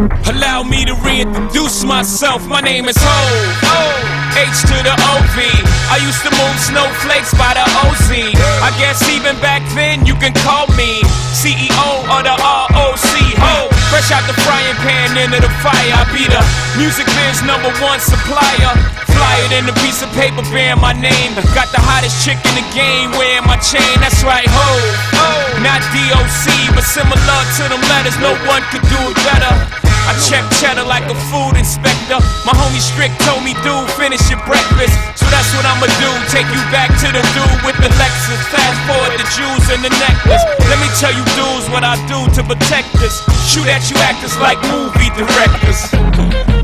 Allow me to reintroduce myself. My name is Hov. H to the OV. I used to move snowflakes by the OZ. I guess even back then you can call me CEO of the ROC. Hov. Fresh out the frying pan into the fire. I be the music biz number one supplier. Flyer than a piece of paper bearing my name. Got the hottest chick in the game wearing my chain. That's right, Hov. Not DOC, but similar to them letters. No one could do it better. I check cheddar like a food inspector. My homie Strick told me, dude, finish your breakfast. So that's what I'ma do. Take you back to the dude with the Lexus. Fast forward the jewels and the necklace. Let me tell you, dudes, what I do to protect us. Shoot at you actors like movie directors.